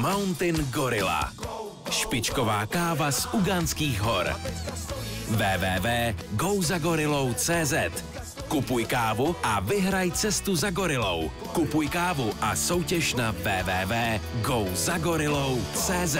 Mountain Gorilla. Špičková káva z Ugánských hor. www.gozagorilou.cz Kupuj kávu a vyhraj cestu za gorilou. Kupuj kávu a soutěž na www.gozagorilou.cz